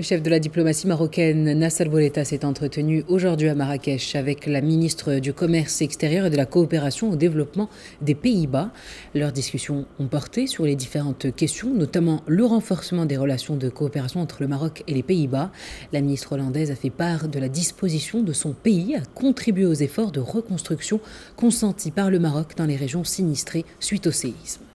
Le chef de la diplomatie marocaine, Nasser Boureta, s'est entretenu aujourd'hui à Marrakech avec la ministre du Commerce extérieur et de la coopération au développement des Pays-Bas. Leurs discussions ont porté sur les différentes questions, notamment le renforcement des relations de coopération entre le Maroc et les Pays-Bas. La ministre hollandaise a fait part de la disposition de son pays à contribuer aux efforts de reconstruction consentis par le Maroc dans les régions sinistrées suite au séisme.